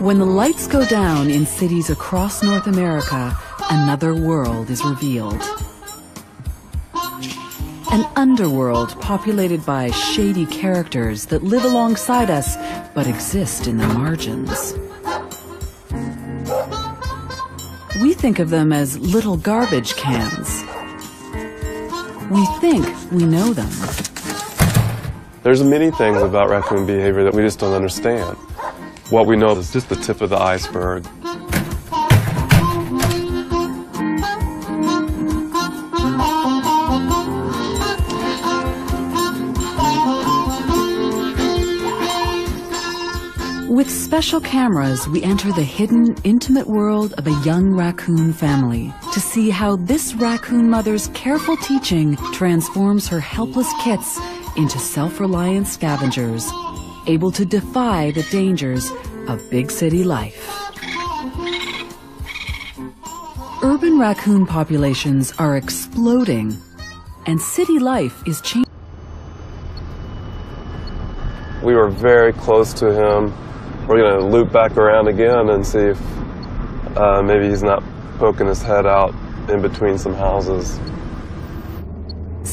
When the lights go down in cities across North America, another world is revealed. An underworld populated by shady characters that live alongside us but exist in the margins. We think of them as little garbage cans. We think we know them. There's many things about raccoon behavior that we just don't understand. What we know is just the tip of the iceberg. With special cameras, we enter the hidden, intimate world of a young raccoon family to see how this raccoon mother's careful teaching transforms her helpless kits into self-reliant scavengers, able to defy the dangers of big city life. Urban raccoon populations are exploding, and city life is changing. We were very close to him. We're going to loop back around again and see if uh, maybe he's not poking his head out in between some houses.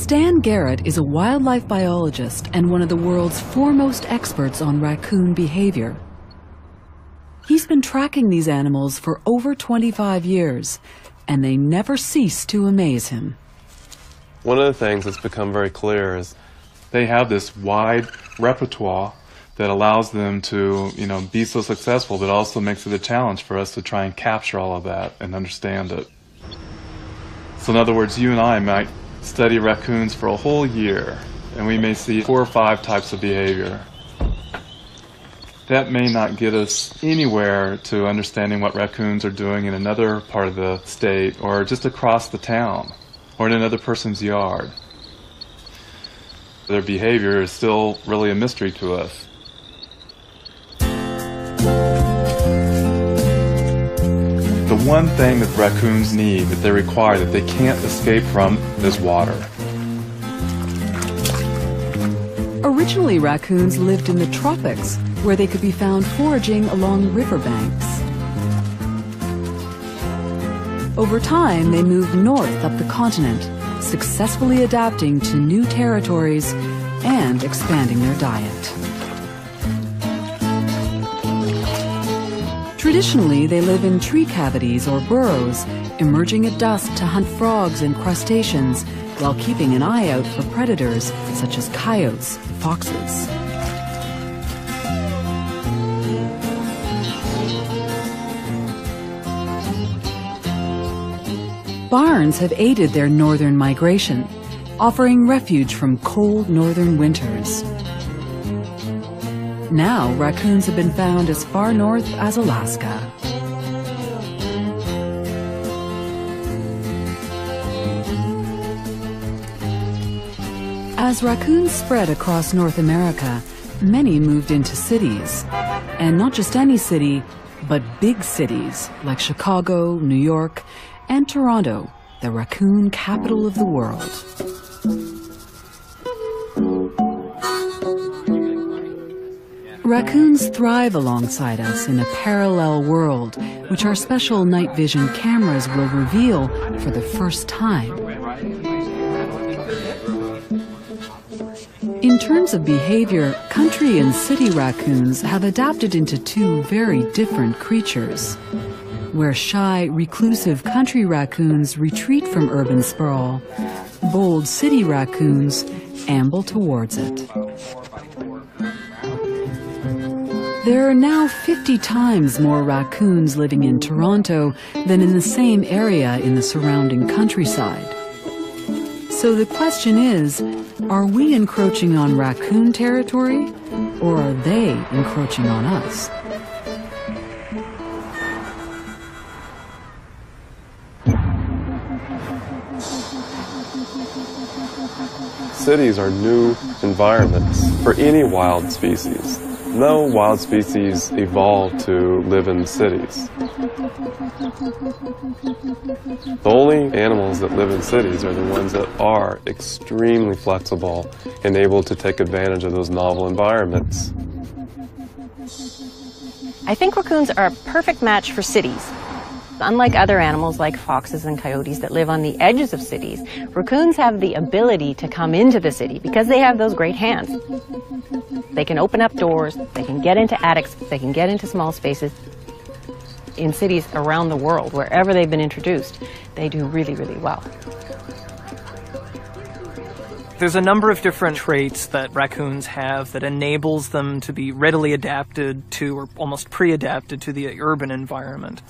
Stan Gehrt is a wildlife biologist and one of the world's foremost experts on raccoon behavior. He's been tracking these animals for over 25 years, and they never cease to amaze him. One of the things that's become very clear is they have this wide repertoire that allows them to, you know, be so successful, but also makes it a challenge for us to try and capture all of that and understand it. So in other words, you and I might study raccoons for a whole year, and we may see four or five types of behavior. That may not get us anywhere to understanding what raccoons are doing in another part of the state, or just across the town, or in another person's yard. Their behavior is still really a mystery to us. One thing that raccoons need, that they require, that they can't escape from, is water. Originally, raccoons lived in the tropics, where they could be found foraging along riverbanks. Over time, they moved north up the continent, successfully adapting to new territories and expanding their diet. Traditionally, they live in tree cavities or burrows, emerging at dusk to hunt frogs and crustaceans while keeping an eye out for predators such as coyotes and foxes. Barns have aided their northern migration, offering refuge from cold northern winters. Now, raccoons have been found as far north as Alaska. As raccoons spread across North America, many moved into cities. And not just any city, but big cities like Chicago, New York, and Toronto, the raccoon capital of the world. Raccoons thrive alongside us in a parallel world, which our special night vision cameras will reveal for the first time. In terms of behavior, country and city raccoons have adapted into two very different creatures. Where shy, reclusive country raccoons retreat from urban sprawl, bold city raccoons amble towards it. There are now 50 times more raccoons living in Toronto than in the same area in the surrounding countryside. So the question is, are we encroaching on raccoon territory or are they encroaching on us? Cities are new environments for any wild species. No wild species evolved to live in cities. The only animals that live in cities are the ones that are extremely flexible and able to take advantage of those novel environments. I think raccoons are a perfect match for cities. Unlike other animals like foxes and coyotes that live on the edges of cities, raccoons have the ability to come into the city because they have those great hands. They can open up doors, they can get into attics, they can get into small spaces. In cities around the world, wherever they've been introduced, they do really, really well. There's a number of different traits that raccoons have that enables them to be readily adapted to or almost pre-adapted to the urban environment.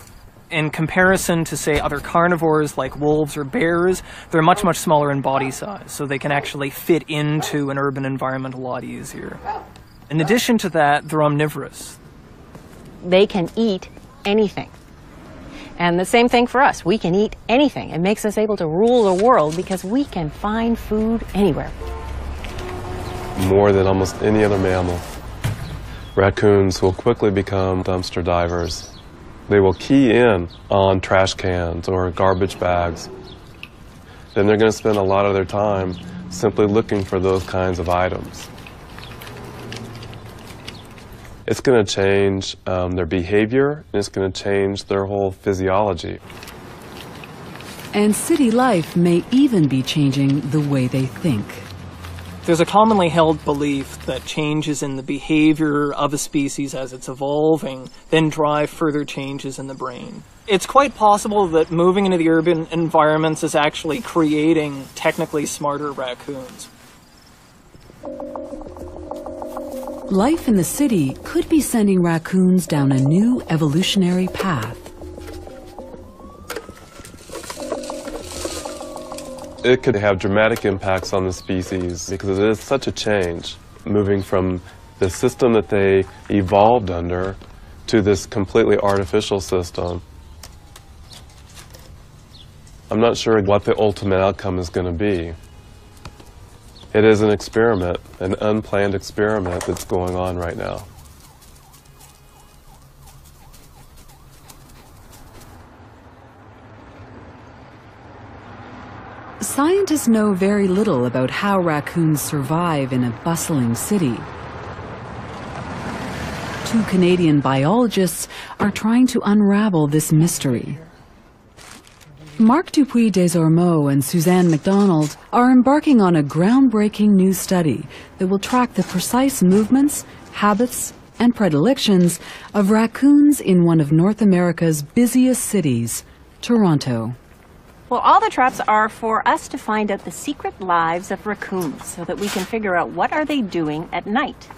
In comparison to, say, other carnivores like wolves or bears, they're much, much smaller in body size, so they can actually fit into an urban environment a lot easier. In addition to that, they're omnivorous. They can eat anything. And the same thing for us. We can eat anything. It makes us able to rule the world because we can find food anywhere. More than almost any other mammal, raccoons will quickly become dumpster divers. They will key in on trash cans or garbage bags. Then they're going to spend a lot of their time simply looking for those kinds of items. It's going to change um, their behavior and it's going to change their whole physiology. And city life may even be changing the way they think. There's a commonly held belief that changes in the behavior of a species as it's evolving then drive further changes in the brain. It's quite possible that moving into the urban environments is actually creating technically smarter raccoons. Life in the city could be sending raccoons down a new evolutionary path. It could have dramatic impacts on the species because it is such a change, moving from the system that they evolved under to this completely artificial system. I'm not sure what the ultimate outcome is going to be. It is an experiment, an unplanned experiment that's going on right now. Scientists know very little about how raccoons survive in a bustling city. Two Canadian biologists are trying to unravel this mystery. Marc Dupuis Desormeaux and Suzanne MacDonald are embarking on a groundbreaking new study that will track the precise movements, habits, and predilections of raccoons in one of North America's busiest cities, Toronto. Well, all the traps are for us to find out the secret lives of raccoons so that we can figure out what are they doing at night.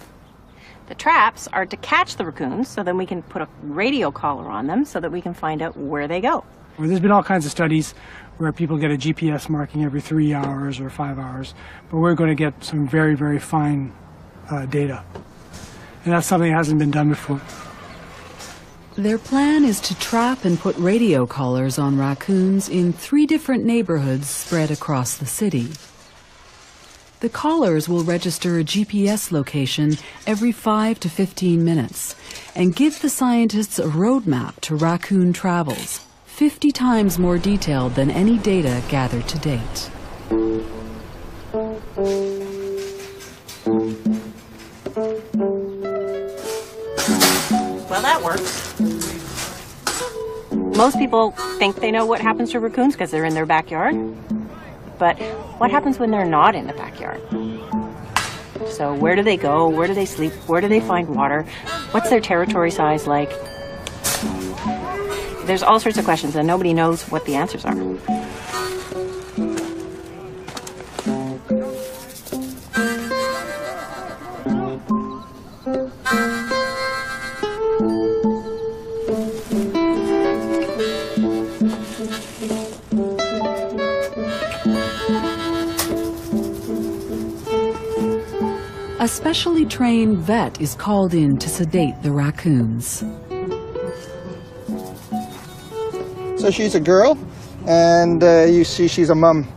The traps are to catch the raccoons so then we can put a radio collar on them so that we can find out where they go. Well, there's been all kinds of studies where people get a GPS marking every three hours or five hours, but we're going to get some very, very fine uh, data. And that's something that hasn't been done before. Their plan is to trap and put radio collars on raccoons in three different neighborhoods spread across the city. The collars will register a GPS location every 5 to 15 minutes and give the scientists a roadmap to raccoon travels, 50 times more detailed than any data gathered to date. Well, that works. Most people think they know what happens to raccoons because they're in their backyard. But what happens when they're not in the backyard? So, where do they go? Where do they sleep? Where do they find water? What's their territory size like? There's all sorts of questions, and nobody knows what the answers are. Specially trained vet is called in to sedate the raccoons. So she's a girl, and uh, you see she's a mum.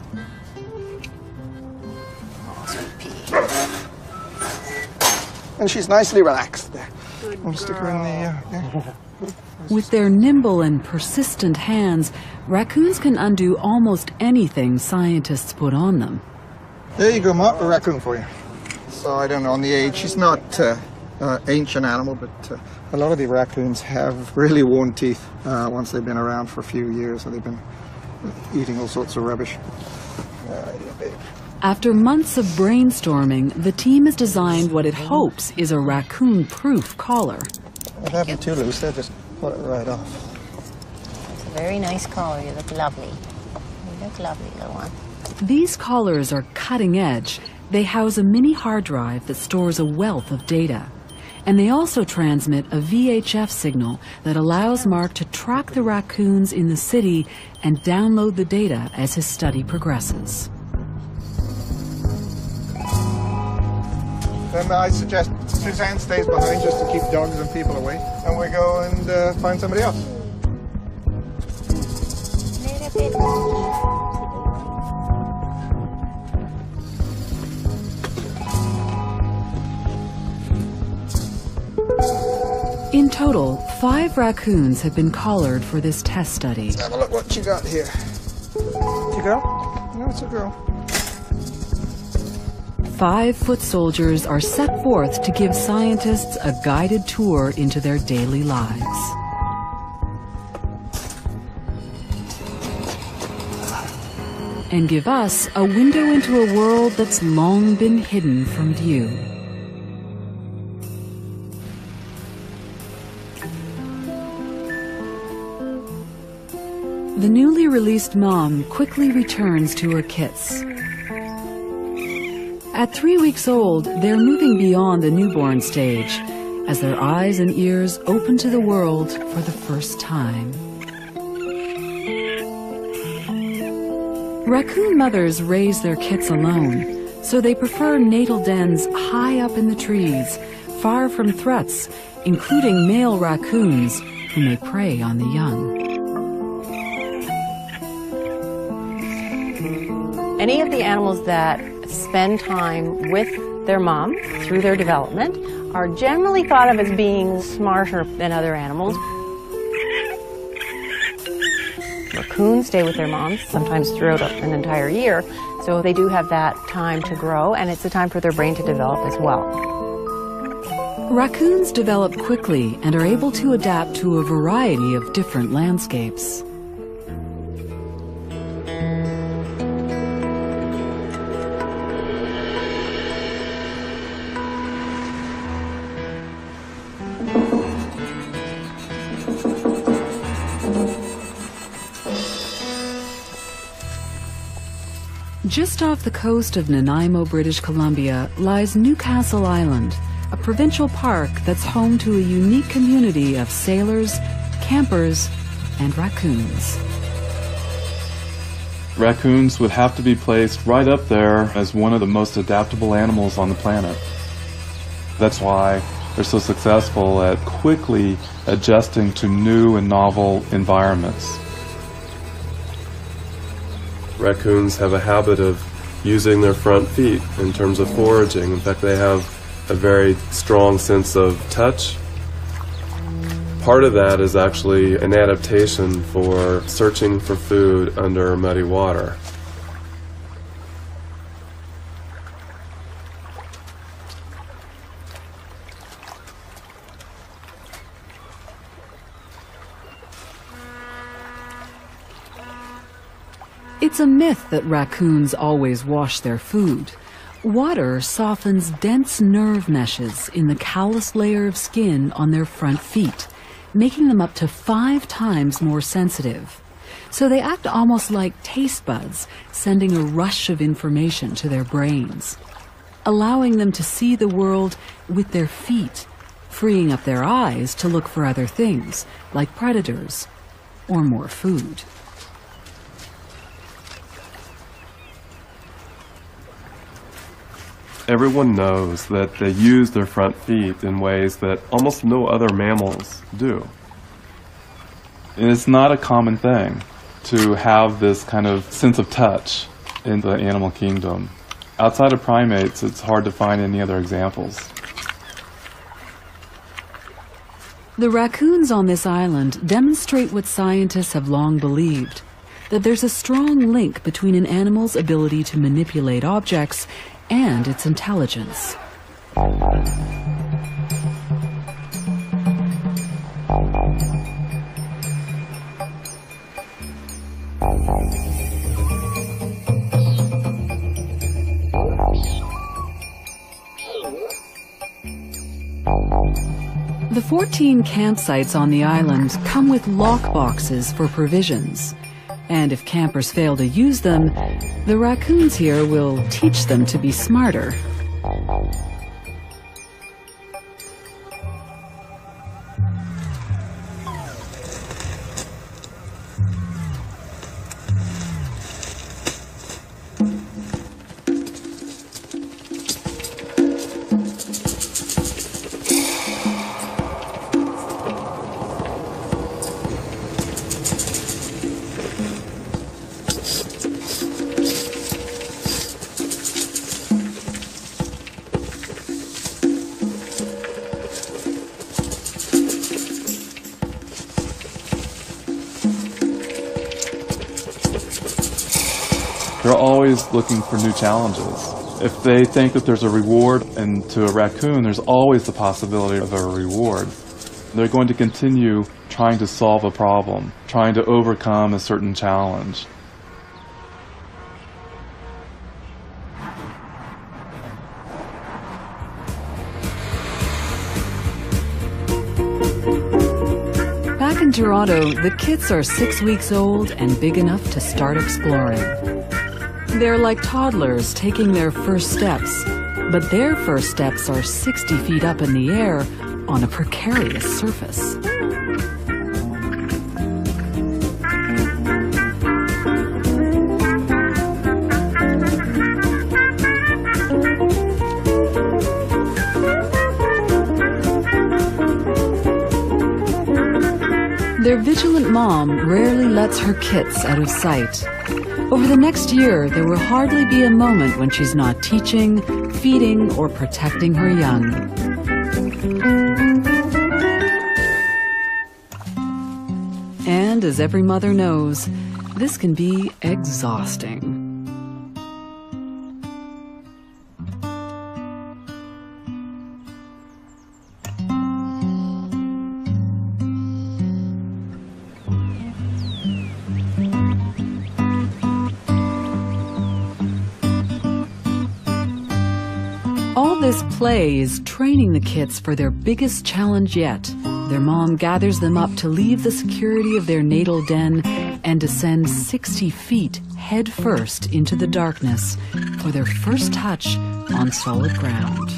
And she's nicely relaxed there. I'll stick her in the. Uh, yeah. With their nimble and persistent hands, raccoons can undo almost anything scientists put on them. There you go, Mark, a raccoon for you. So I don't know on the age. She's not uh, uh, ancient animal, but uh, a lot of the raccoons have really worn teeth uh, once they've been around for a few years, and they've been eating all sorts of rubbish. Yeah, babe. After months of brainstorming, the team has designed what it hopes is a raccoon-proof collar. If I have them too loose, they'll just pull it right off. It's a very nice collar. You look lovely. You look lovely, little one. These collars are cutting edge. They house a mini hard drive that stores a wealth of data. And they also transmit a VHF signal that allows Mark to track the raccoons in the city and download the data as his study progresses. Then I suggest Suzanne stays behind just to keep dogs and people away, and we go and uh, find somebody else. In total, five raccoons have been collared for this test study. Let's have a look what you got here. It's a girl? No, it's a girl. Five foot soldiers are set forth to give scientists a guided tour into their daily lives. And give us a window into a world that's long been hidden from view. The newly released mom quickly returns to her kits. At three weeks old, they're moving beyond the newborn stage as their eyes and ears open to the world for the first time. Raccoon mothers raise their kits alone, so they prefer natal dens high up in the trees, far from threats, including male raccoons who may prey on the young. Any of the animals that spend time with their mom through their development are generally thought of as being smarter than other animals. Raccoons stay with their moms sometimes throughout an entire year, so they do have that time to grow, and it's a time for their brain to develop as well. Raccoons develop quickly and are able to adapt to a variety of different landscapes. Just off the coast of Nanaimo, British Columbia, lies Newcastle Island, a provincial park that's home to a unique community of sailors, campers, and raccoons. Raccoons would have to be placed right up there as one of the most adaptable animals on the planet. That's why they're so successful at quickly adjusting to new and novel environments. Raccoons have a habit of using their front feet in terms of foraging. In fact, they have a very strong sense of touch. Part of that is actually an adaptation for searching for food under muddy water. It's a myth that raccoons always wash their food. Water softens dense nerve meshes in the callus layer of skin on their front feet, making them up to five times more sensitive. So they act almost like taste buds, sending a rush of information to their brains, allowing them to see the world with their feet, freeing up their eyes to look for other things, like predators or more food. Everyone knows that they use their front feet in ways that almost no other mammals do. It's not a common thing to have this kind of sense of touch in the animal kingdom. Outside of primates, it's hard to find any other examples. The raccoons on this island demonstrate what scientists have long believed that there's a strong link between an animal's ability to manipulate objects and its intelligence. The 14 campsites on the island come with lock boxes for provisions. And if campers fail to use them, the raccoons here will teach them to be smarter. For new challenges. If they think that there's a reward, and to a raccoon, there's always the possibility of a reward. They're going to continue trying to solve a problem, trying to overcome a certain challenge. Back in Toronto, the kits are six weeks old and big enough to start exploring. They're like toddlers taking their first steps, but their first steps are 60 feet up in the air on a precarious surface. Their vigilant mom rarely lets her kits out of sight. Over the next year, there will hardly be a moment when she's not teaching, feeding, or protecting her young. And as every mother knows, this can be exhausting. Play is training the kits for their biggest challenge yet. Their mom gathers them up to leave the security of their natal den and descend 60 feet head first into the darkness for their first touch on solid ground.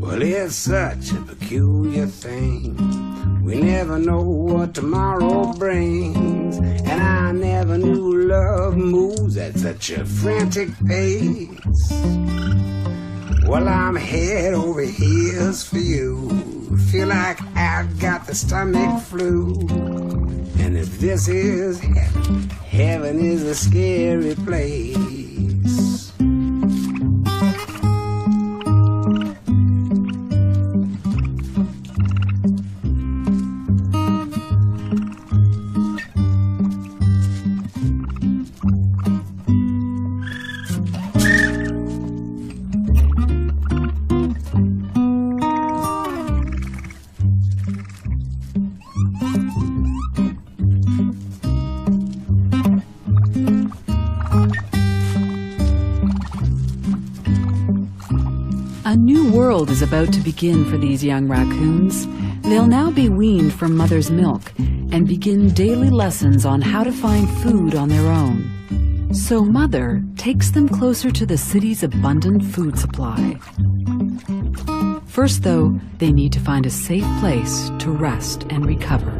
Well, it's such a peculiar thing. We never know what tomorrow brings. And I never knew love moves at such a frantic pace. Well, I'm head over heels for you. Feel like I've got the stomach flu. And if this is heaven, heaven is a scary place. World is about to begin for these young raccoons. They'll now be weaned from mother's milk and begin daily lessons on how to find food on their own. So mother takes them closer to the city's abundant food supply. First, though, they need to find a safe place to rest and recover.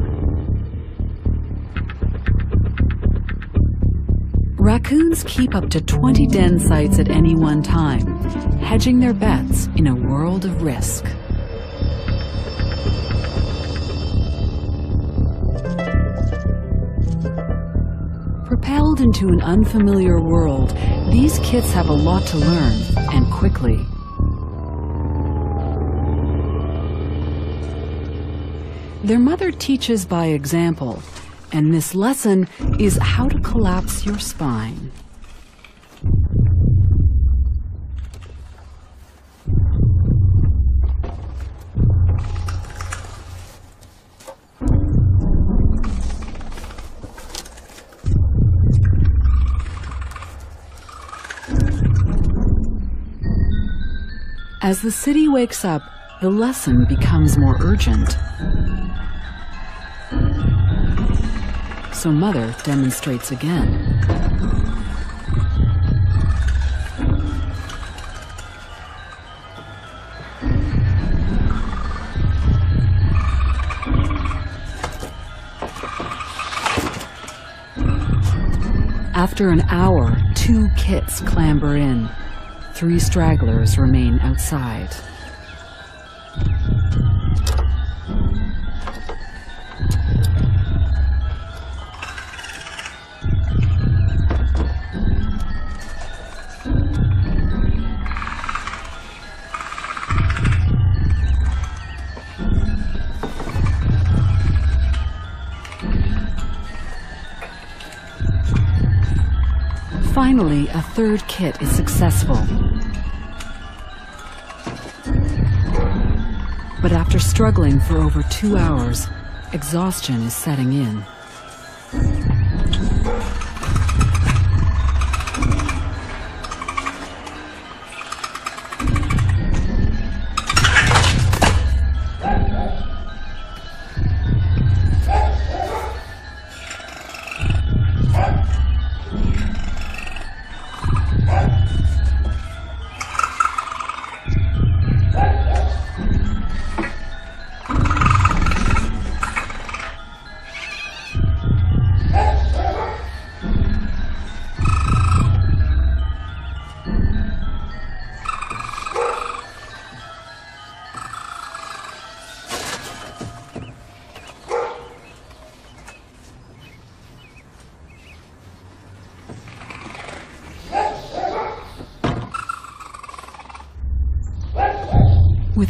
Raccoons keep up to 20 den sites at any one time, hedging their bets in a world of risk. Propelled into an unfamiliar world, these kits have a lot to learn, and quickly. Their mother teaches by example, and this lesson is how to collapse your spine. As the city wakes up, the lesson becomes more urgent. So Mother demonstrates again. After an hour, two kits clamber in. Three stragglers remain outside. A third kit is successful. But after struggling for over two hours, exhaustion is setting in.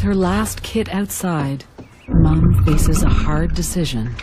With her last kit outside, Mum faces a hard decision.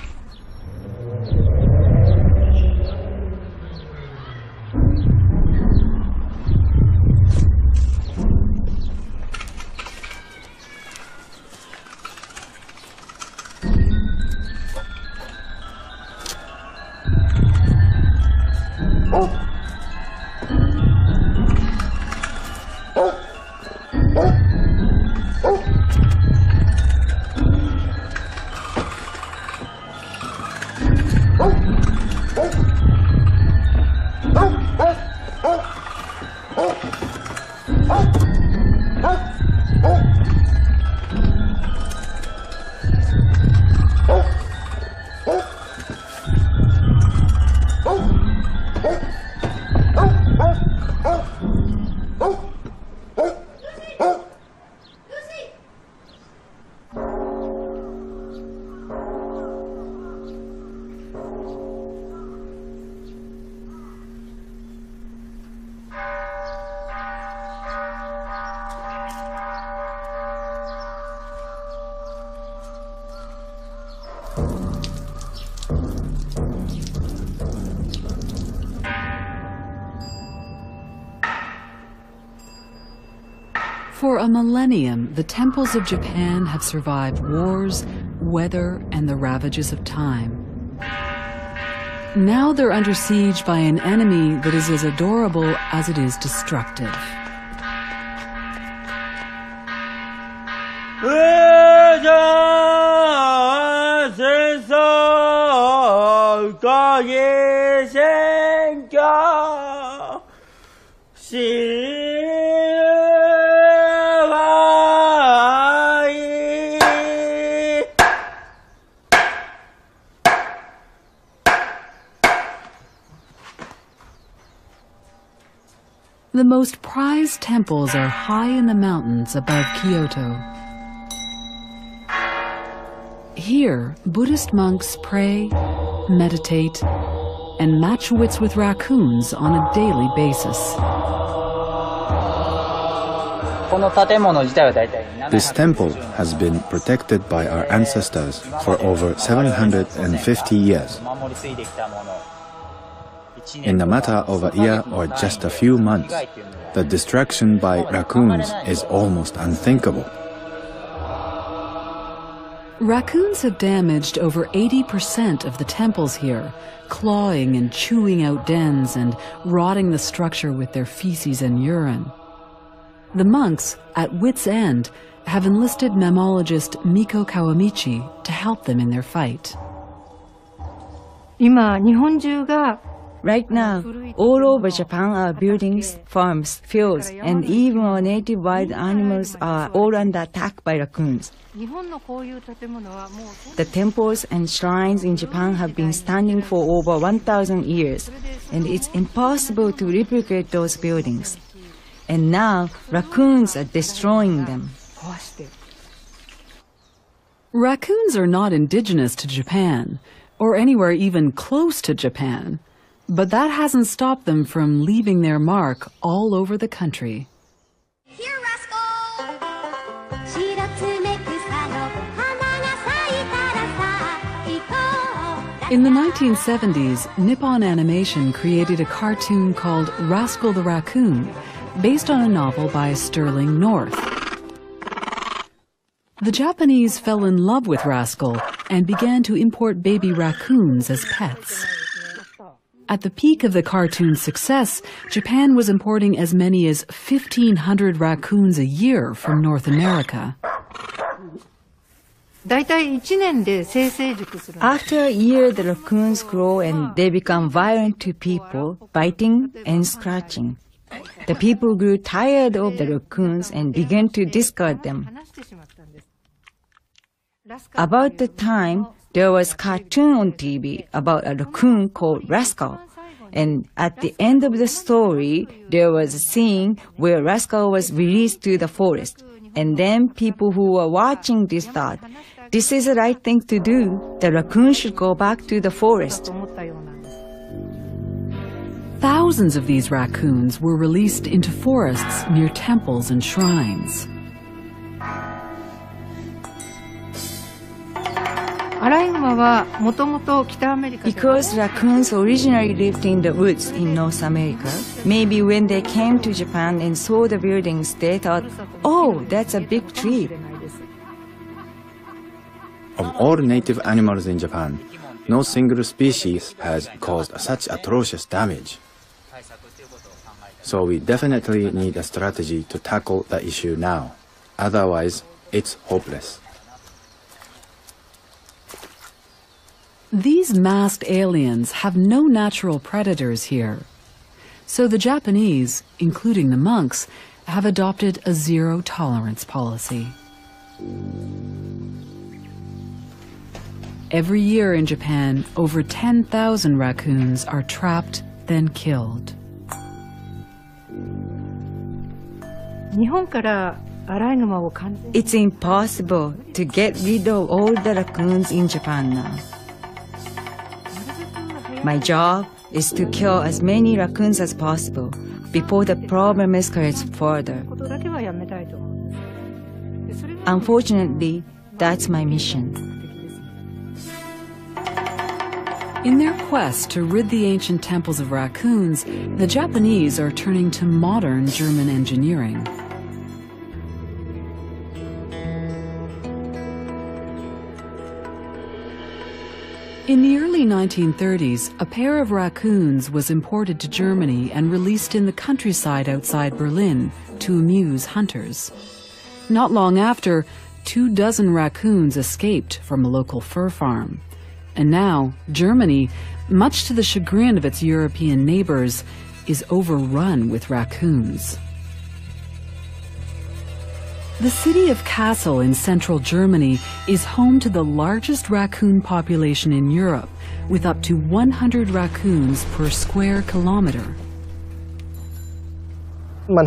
Millennium, the temples of Japan have survived wars, weather, and the ravages of time. Now they're under siege by an enemy that is as adorable as it is destructive. Prized temples are high in the mountains above Kyoto. Here, Buddhist monks pray, meditate, and match wits with raccoons on a daily basis. This temple has been protected by our ancestors for over 750 years in a matter of a year or just a few months, the destruction by raccoons is almost unthinkable. Raccoons have damaged over 80% of the temples here, clawing and chewing out dens and rotting the structure with their feces and urine. The monks, at wit's end, have enlisted mammologist Mieko Kawamichi to help them in their fight. 今、日本中が Right now, all over Japan are buildings, farms, fields, and even our native wild animals are all under attack by raccoons. The temples and shrines in Japan have been standing for over 1,000 years, and it's impossible to replicate those buildings. And now, raccoons are destroying them. Raccoons are not indigenous to Japan, or anywhere even close to Japan. But that hasn't stopped them from leaving their mark all over the country. Here, rascal! In the 1970s, Nippon Animation created a cartoon called Rascal the Raccoon, based on a novel by Sterling North. The Japanese fell in love with Rascal and began to import baby raccoons as pets. At the peak of the cartoon's success, Japan was importing as many as 1,500 raccoons a year from North America. After a year, the raccoons grow and they become violent to people, biting and scratching. The people grew tired of the raccoons and began to discard them. About the time, there was a cartoon on TV about a raccoon called Rascal. And at the end of the story, there was a scene where Rascal was released to the forest. And then people who were watching this thought, this is the right thing to do. The raccoon should go back to the forest. Thousands of these raccoons were released into forests near temples and shrines. Because raccoons originally lived in the woods in North America, maybe when they came to Japan and saw the buildings, they thought, oh, that's a big tree. Of all native animals in Japan, no single species has caused such atrocious damage. So we definitely need a strategy to tackle the issue now. Otherwise, it's hopeless. These masked aliens have no natural predators here. So the Japanese, including the monks, have adopted a zero tolerance policy. Every year in Japan, over 10,000 raccoons are trapped, then killed. It's impossible to get rid of all the raccoons in Japan now. My job is to kill as many raccoons as possible before the problem escalates further. Unfortunately, that's my mission. In their quest to rid the ancient temples of raccoons, the Japanese are turning to modern German engineering. In the early 1930s, a pair of raccoons was imported to Germany and released in the countryside outside Berlin to amuse hunters. Not long after, two dozen raccoons escaped from a local fur farm. And now, Germany, much to the chagrin of its European neighbors, is overrun with raccoons. The city of Kassel in central Germany is home to the largest raccoon population in Europe, with up to 100 raccoons per square kilometer. What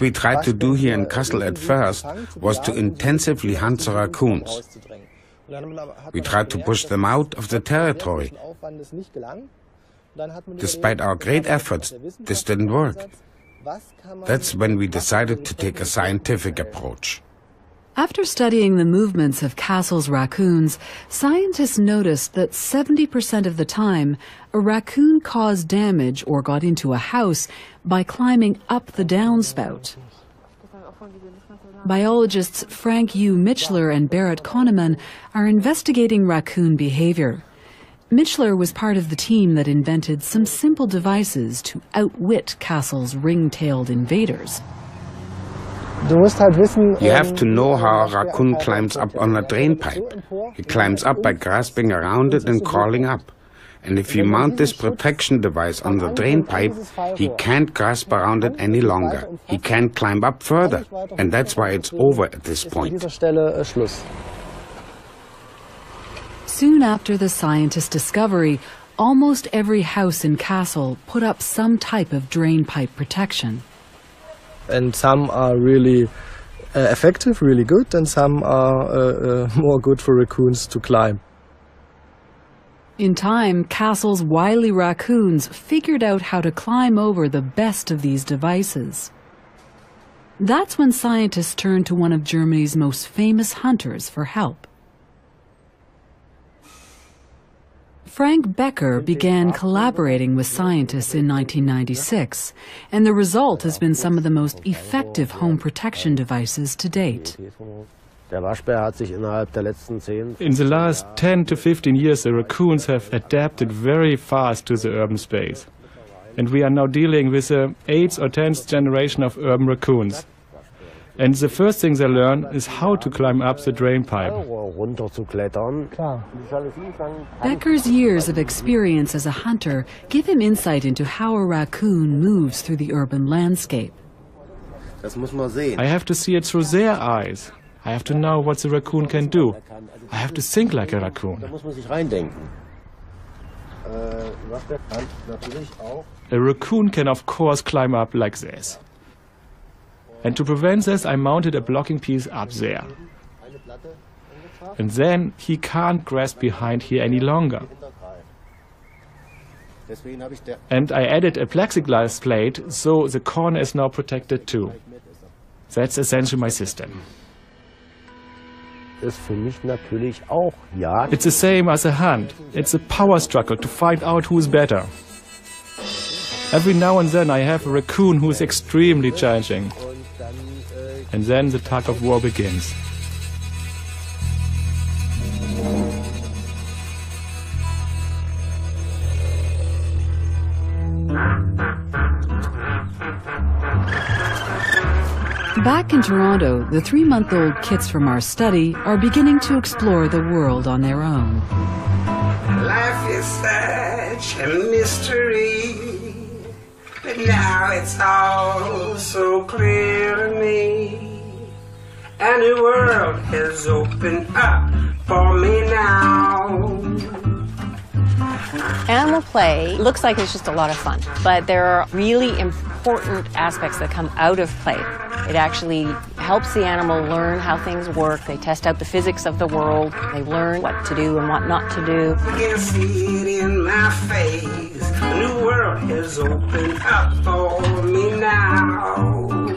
we tried to do here in Kassel at first was to intensively hunt the raccoons. We tried to push them out of the territory. Despite our great efforts, this didn't work. That's when we decided to take a scientific approach. After studying the movements of Kassel's raccoons, scientists noticed that 70% of the time, a raccoon caused damage or got into a house by climbing up the downspout. Biologists Frank U. Michler and Berit Köhnemann are investigating raccoon behavior. Michler was part of the team that invented some simple devices to outwit Kassel's ring-tailed invaders. You have to know how a raccoon climbs up on a drain pipe. He climbs up by grasping around it and crawling up. And if you mount this protection device on the drain pipe, he can't grasp around it any longer. He can't climb up further. And that's why it's over at this point. Soon after the scientist's discovery, almost every house in Kassel put up some type of drain pipe protection. And some are really uh, effective, really good, and some are uh, uh, more good for raccoons to climb. In time, Kassel's wily raccoons figured out how to climb over the best of these devices. That's when scientists turned to one of Germany's most famous hunters for help. Frank Becker began collaborating with scientists in 1996, and the result has been some of the most effective home protection devices to date. In the last 10 to 15 years, the raccoons have adapted very fast to the urban space. And we are now dealing with the 8th or 10th generation of urban raccoons. And the first thing they learn is how to climb up the drain pipe. Becker's years of experience as a hunter give him insight into how a raccoon moves through the urban landscape. I have to see it through their eyes. I have to know what the raccoon can do. I have to think like a raccoon. A raccoon can of course climb up like this. And to prevent this, I mounted a blocking piece up there. And then he can't grasp behind here any longer. And I added a plexiglass plate, so the corner is now protected too. That's essentially my system. It's the same as a hand. It's a power struggle to find out who's better. Every now and then I have a raccoon who is extremely challenging. And then the tug of war begins. Back in Toronto, the three month old kits from our study are beginning to explore the world on their own. Life is such a mystery, but now it's all so clear to me. And the world has opened up for me now. Animal play looks like it's just a lot of fun, but there are really important aspects that come out of play. It actually helps the animal learn how things work. They test out the physics of the world. They learn what to do and what not to do. I can see it in my face. A new world has opened up for me now.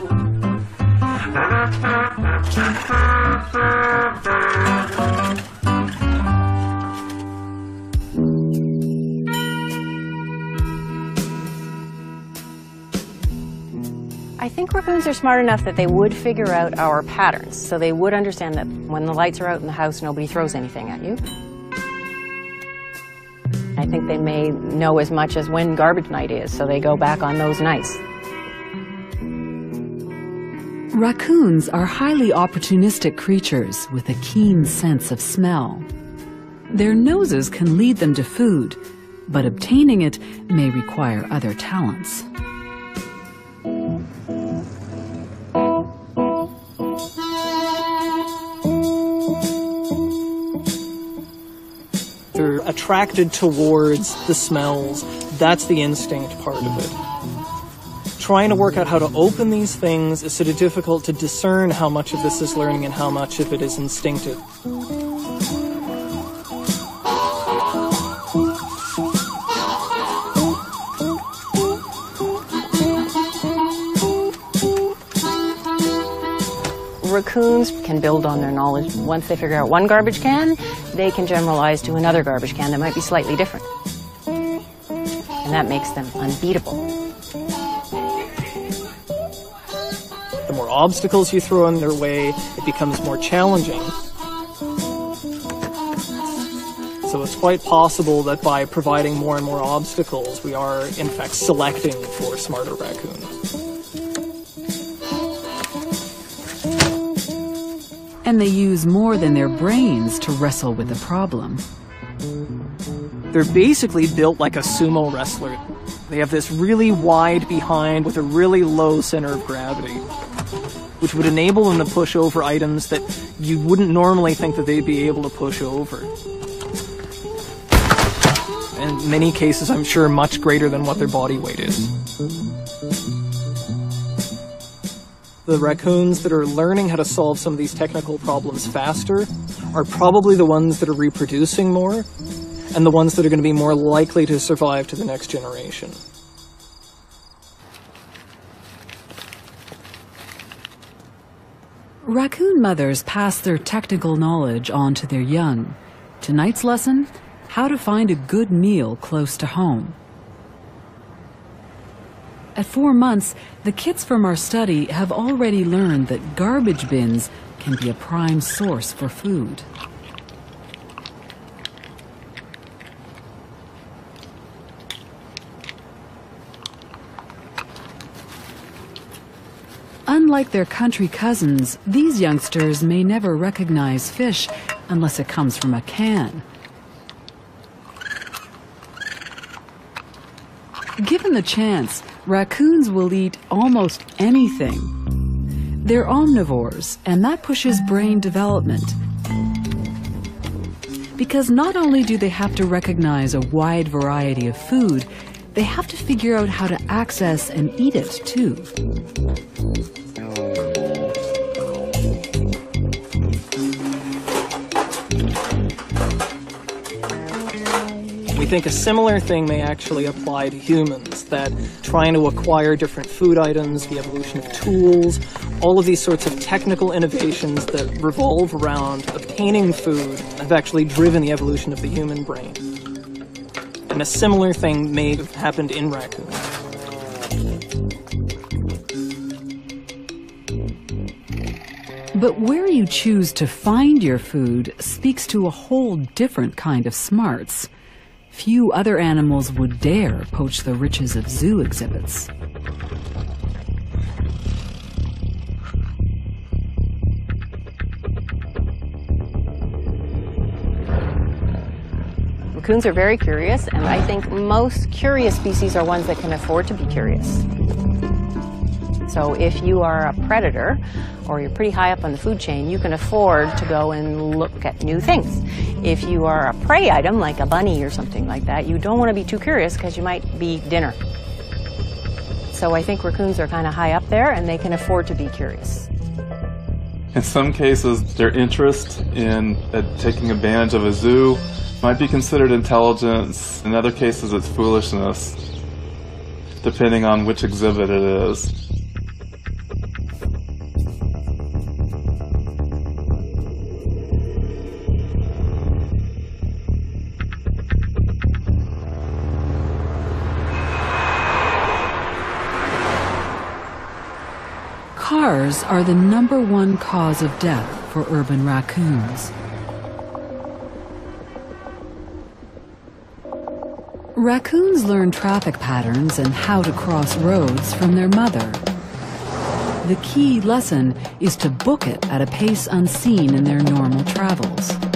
I think raccoons are smart enough that they would figure out our patterns. So they would understand that when the lights are out in the house, nobody throws anything at you. I think they may know as much as when garbage night is, so they go back on those nights. Raccoons are highly opportunistic creatures with a keen sense of smell. Their noses can lead them to food, but obtaining it may require other talents. They're attracted towards the smells. That's the instinct part of it trying to work out how to open these things is sort of difficult to discern how much of this is learning and how much of it is instinctive. raccoons can build on their knowledge. Once they figure out one garbage can, they can generalize to another garbage can that might be slightly different. And that makes them unbeatable. More obstacles you throw in their way, it becomes more challenging. So it's quite possible that by providing more and more obstacles, we are in fact selecting for smarter raccoons. And they use more than their brains to wrestle with the problem. They're basically built like a sumo wrestler. They have this really wide behind with a really low center of gravity, which would enable them to push over items that you wouldn't normally think that they'd be able to push over in many cases, I'm sure, much greater than what their body weight is. The raccoons that are learning how to solve some of these technical problems faster are probably the ones that are reproducing more and the ones that are going to be more likely to survive to the next generation. Raccoon mothers pass their technical knowledge on to their young. Tonight's lesson how to find a good meal close to home. At four months, the kids from our study have already learned that garbage bins can be a prime source for food. Unlike their country cousins, these youngsters may never recognize fish unless it comes from a can. Given the chance, raccoons will eat almost anything. They're omnivores, and that pushes brain development. Because not only do they have to recognize a wide variety of food, they have to figure out how to access and eat it too. Think a similar thing may actually apply to humans, that trying to acquire different food items, the evolution of tools, all of these sorts of technical innovations that revolve around obtaining food have actually driven the evolution of the human brain. And a similar thing may have happened in raccoons. But where you choose to find your food speaks to a whole different kind of smarts. Few other animals would dare poach the riches of zoo exhibits. Raccoons are very curious, and I think most curious species are ones that can afford to be curious. So if you are a predator or you're pretty high up on the food chain, you can afford to go and look at new things. If you are a prey item, like a bunny or something like that, you don't want to be too curious because you might be dinner. So I think raccoons are kind of high up there and they can afford to be curious. In some cases, their interest in uh, taking advantage of a zoo might be considered intelligence. In other cases, it's foolishness, depending on which exhibit it is. Are the number one cause of death for urban raccoons. Raccoons learn traffic patterns and how to cross roads from their mother. The key lesson is to book it at a pace unseen in their normal travels.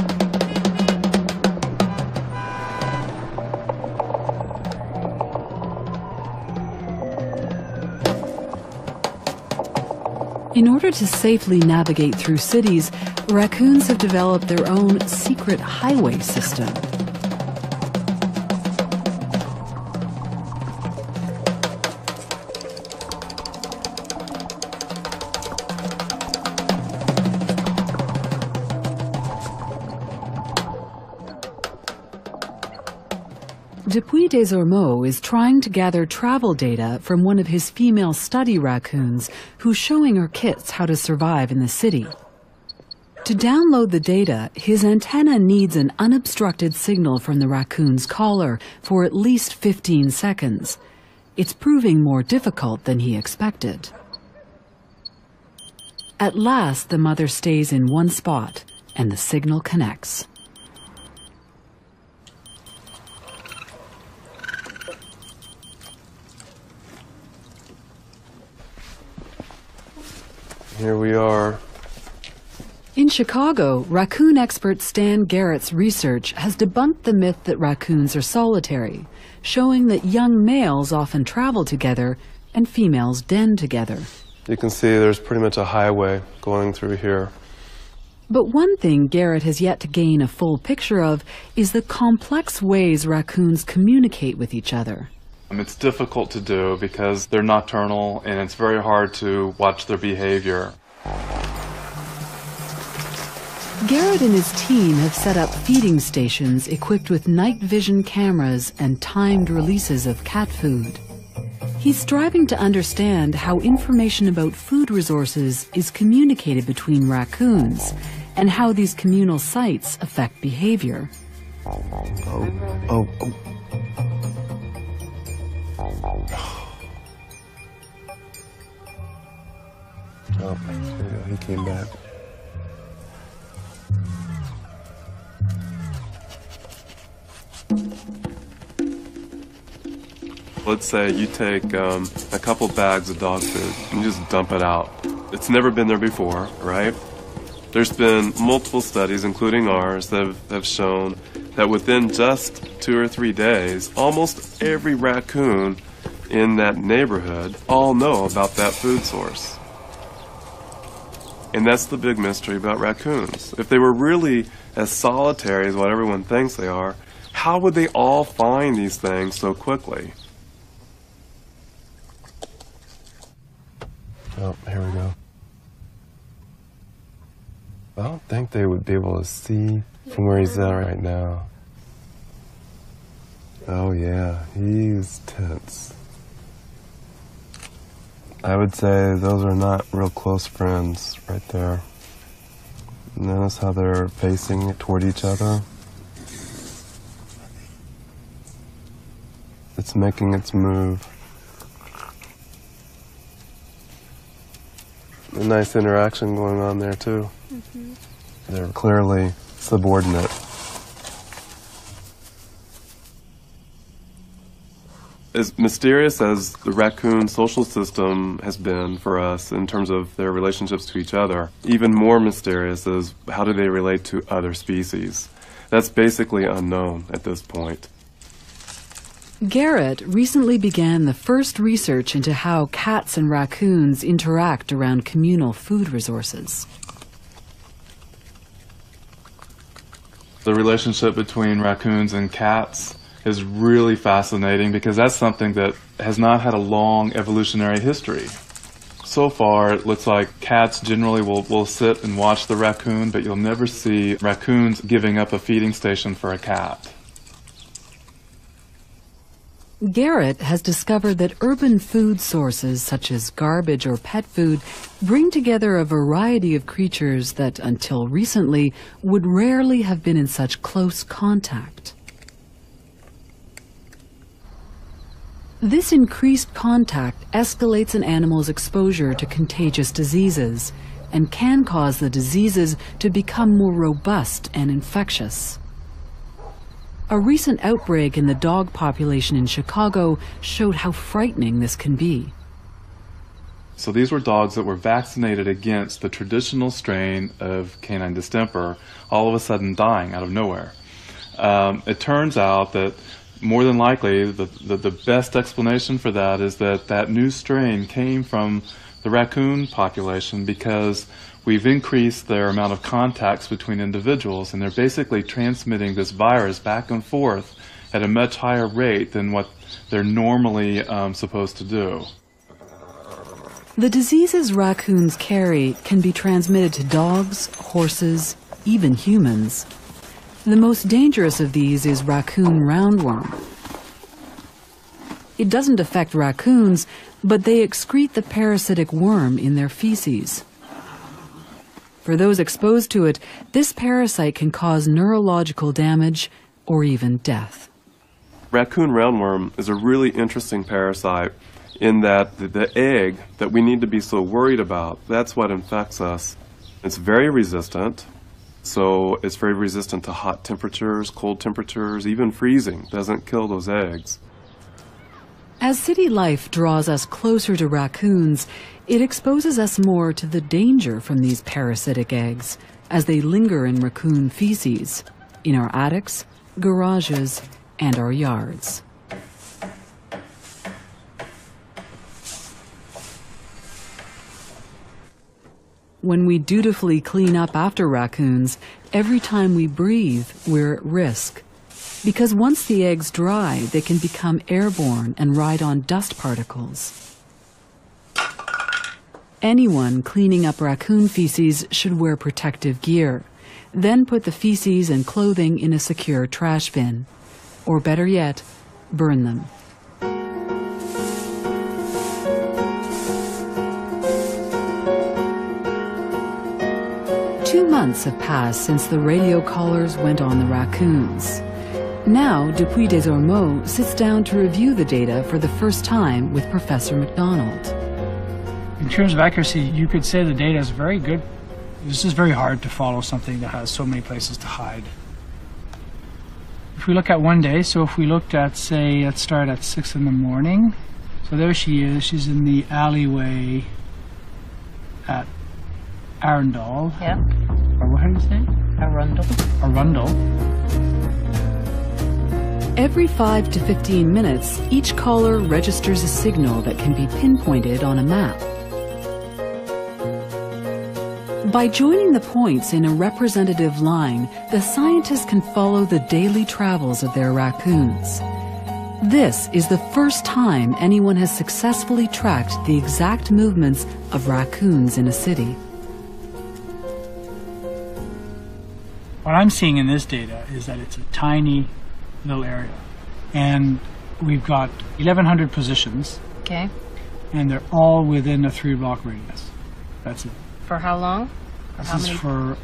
In order to safely navigate through cities, raccoons have developed their own secret highway system. Dupuis-Désormeaux is trying to gather travel data from one of his female study raccoons who's showing her kits how to survive in the city. To download the data, his antenna needs an unobstructed signal from the raccoon's collar for at least 15 seconds. It's proving more difficult than he expected. At last, the mother stays in one spot and the signal connects. Here we are. In Chicago, raccoon expert Stan Gehrt's research has debunked the myth that raccoons are solitary, showing that young males often travel together and females den together. You can see there's pretty much a highway going through here. But one thing Gehrt has yet to gain a full picture of is the complex ways raccoons communicate with each other. It's difficult to do because they're nocturnal and it's very hard to watch their behavior. Gehrt and his team have set up feeding stations equipped with night vision cameras and timed releases of cat food. He's striving to understand how information about food resources is communicated between raccoons and how these communal sites affect behavior. Oh, oh, oh. Oh. He came back. Let's say you take um, a couple bags of dog food and just dump it out. It's never been there before, right? There's been multiple studies, including ours, that have, have shown that within just two or three days, almost every raccoon in that neighborhood all know about that food source. And that's the big mystery about raccoons. If they were really as solitary as what everyone thinks they are, how would they all find these things so quickly? Oh, here we go. I don't think they would be able to see from where he's at right now. Oh, yeah, he's tense. I would say those are not real close friends right there. Notice how they're facing toward each other. It's making its move. A nice interaction going on there, too. Mm-hmm. They're clearly subordinate. As mysterious as the raccoon social system has been for us in terms of their relationships to each other, even more mysterious is how do they relate to other species. That's basically unknown at this point. Gehrt recently began the first research into how cats and raccoons interact around communal food resources. The relationship between raccoons and cats is really fascinating because that's something that has not had a long evolutionary history. So far, it looks like cats generally will, will sit and watch the raccoon, but you'll never see raccoons giving up a feeding station for a cat. Gehrt has discovered that urban food sources such as garbage or pet food bring together a variety of creatures that until recently would rarely have been in such close contact. This increased contact escalates an animal's exposure to contagious diseases and can cause the diseases to become more robust and infectious. A recent outbreak in the dog population in Chicago showed how frightening this can be. So these were dogs that were vaccinated against the traditional strain of canine distemper, all of a sudden dying out of nowhere. Um, it turns out that more than likely the, the, the best explanation for that is that that new strain came from the raccoon population because we've increased their amount of contacts between individuals and they're basically transmitting this virus back and forth at a much higher rate than what they're normally um, supposed to do. The diseases raccoons carry can be transmitted to dogs, horses, even humans. The most dangerous of these is raccoon roundworm. It doesn't affect raccoons, but they excrete the parasitic worm in their feces. For those exposed to it, this parasite can cause neurological damage or even death. Raccoon roundworm is a really interesting parasite in that the, egg that we need to be so worried about, that's what infects us. It's very resistant, so it's very resistant to hot temperatures, cold temperatures, even freezing doesn't kill those eggs. As city life draws us closer to raccoons, it exposes us more to the danger from these parasitic eggs as they linger in raccoon feces, in our attics, garages, and our yards. When we dutifully clean up after raccoons, every time we breathe, we're at risk. Because once the eggs dry, they can become airborne and ride on dust particles. Anyone cleaning up raccoon feces should wear protective gear. Then put the feces and clothing in a secure trash bin. Or better yet, burn them. Two months have passed since the radio collars went on the raccoons. Now, Dupuis-Désormeaux sits down to review the data for the first time with Professor MacDonald. In terms of accuracy, you could say the data is very good. This is very hard to follow something that has so many places to hide. If we look at one day, so if we looked at, say, let's start at 6 in the morning. So there she is. She's in the alleyway at Arundel. Yeah. Or what did you say? Arundel. Arundel. Every 5 to 15 minutes, each caller registers a signal that can be pinpointed on a map. By joining the points in a representative line, the scientists can follow the daily travels of their raccoons. This is the first time anyone has successfully tracked the exact movements of raccoons in a city. What I'm seeing in this data is that it's a tiny little area. And we've got 1,100 positions, Okay. and they're all within a three block radius. That's it. For how long? For This how is many? for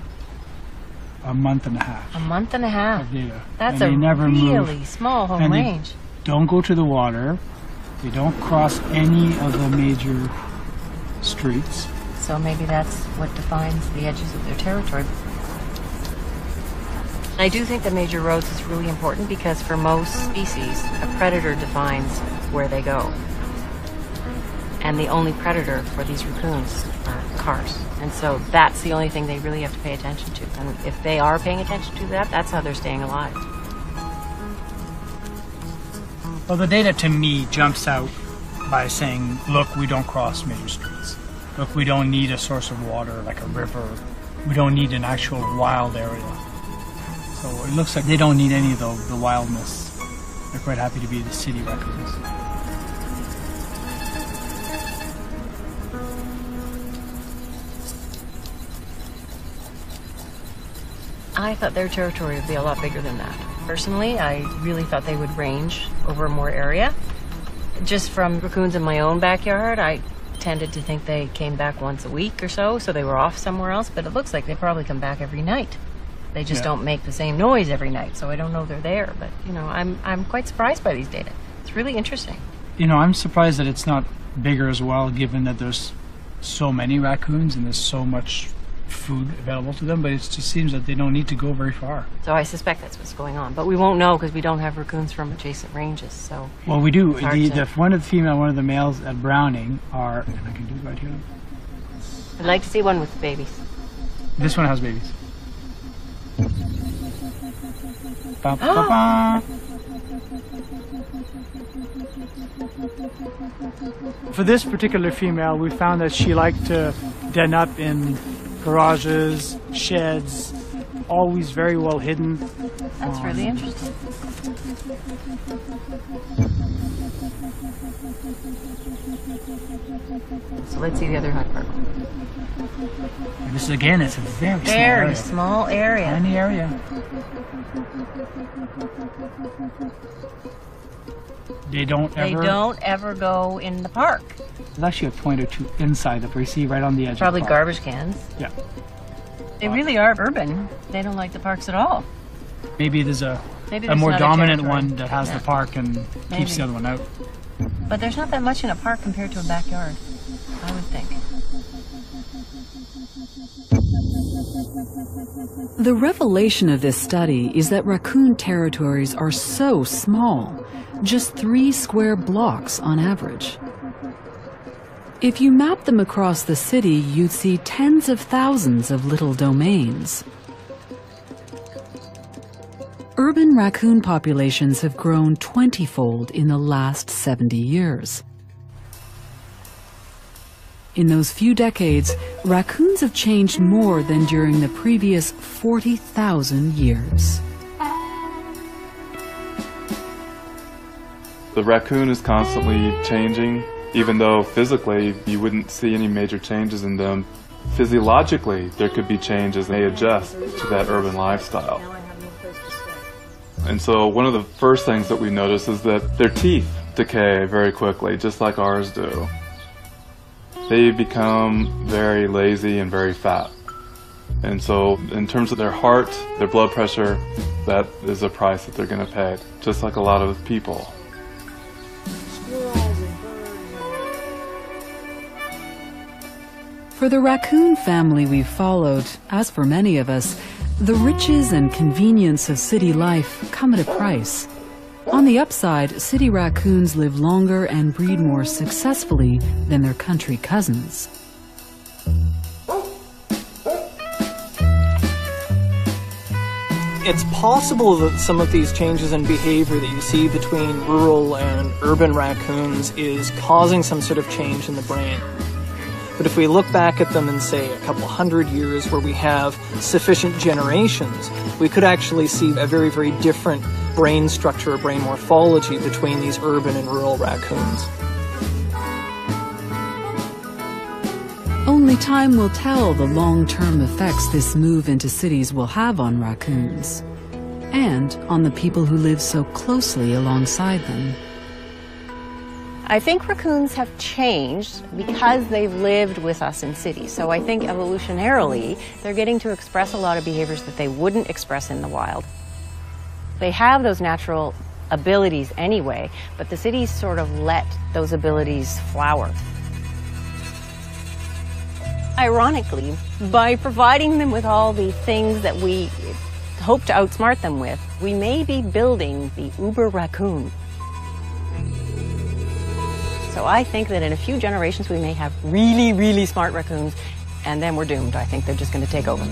a month and a half a month and a half. of data. That's and a never really move. small home And they range. Don't go to the water. They don't cross any of the major streets. So maybe that's what defines the edges of their territory. I do think the major roads is really important because for most species, a predator defines where they go. And the only predator for these raccoons are cars. And so that's the only thing they really have to pay attention to. And if they are paying attention to that, that's how they're staying alive. Well, the data to me jumps out by saying, look, we don't cross major streets. Look, we don't need a source of water like a river. We don't need an actual wild area. So it looks like they don't need any of the, the wildness. They're quite happy to be the city raccoons. I thought their territory would be a lot bigger than that. Personally, I really thought they would range over more area. Just from raccoons in my own backyard, I tended to think they came back once a week or so, so they were off somewhere else, but it looks like they probably come back every night. They just Yeah. don't make the same noise every night, so I don't know they're there, but you know, I'm I'm quite surprised by these data. It's really interesting. You know, I'm surprised that it's not bigger as well, given that there's so many raccoons and there's so much food available to them. But it just seems that they don't need to go very far. So I suspect that's what's going on, but we won't know because we don't have raccoons from adjacent ranges. So Well, we do. The, the one of the female, one of the males at Browning are. And I can do it right here. I'd like to see one with babies. This one has babies. Ba, ba, ba. For this particular female, we found that she liked to den up in garages, sheds, always very well hidden. That's really um, interesting. So let's see the other hyperbola. And this is again, it's a very, small Very area. small area. Tiny area. They don't They ever. don't ever go in the park. There's actually a point or two inside the park. You see right on the edge. Probably of the park. garbage cans. Yeah. They really are urban. They don't like the parks at all. Maybe there's a Maybe a more dominant territory. one that has Yeah. the park and Maybe. keeps the other one out. But there's not that much in a park compared to a backyard, I would think. The revelation of this study is that raccoon territories are so small, just three square blocks on average. If you map them across the city, you'd see tens of thousands of little domains. Urban raccoon populations have grown 20-fold in the last 70 years. In those few decades, raccoons have changed more than during the previous 40,000 years. The raccoon is constantly changing, even though physically you wouldn't see any major changes in them. Physiologically, there could be changes. They adjust to that urban lifestyle. And so one of the first things that we notice is that their teeth decay very quickly, just like ours do. They become very lazy and very fat. And so in terms of their heart, their blood pressure, that is a price that they're going to pay, just like a lot of people. For the raccoon family we've followed, as for many of us, the riches and convenience of city life come at a price. On the upside, city raccoons live longer and breed more successfully than their country cousins. It's possible that some of these changes in behavior that you see between rural and urban raccoons is causing some sort of change in the brain. But if we look back at them in, say, a couple hundred years where we have sufficient generations, we could actually see a very, very different brain structure brain morphology between these urban and rural raccoons. Only time will tell the long-term effects this move into cities will have on raccoons and on the people who live so closely alongside them. I think raccoons have changed because they've lived with us in cities. So I think evolutionarily, they're getting to express a lot of behaviors that they wouldn't express in the wild. They have those natural abilities anyway, but the cities sort of let those abilities flower. Ironically, by providing them with all the things that we hope to outsmart them with, we may be building the uber raccoon. So I think that in a few generations we may have really, really smart raccoons, and then we're doomed. I think they're just going to take over.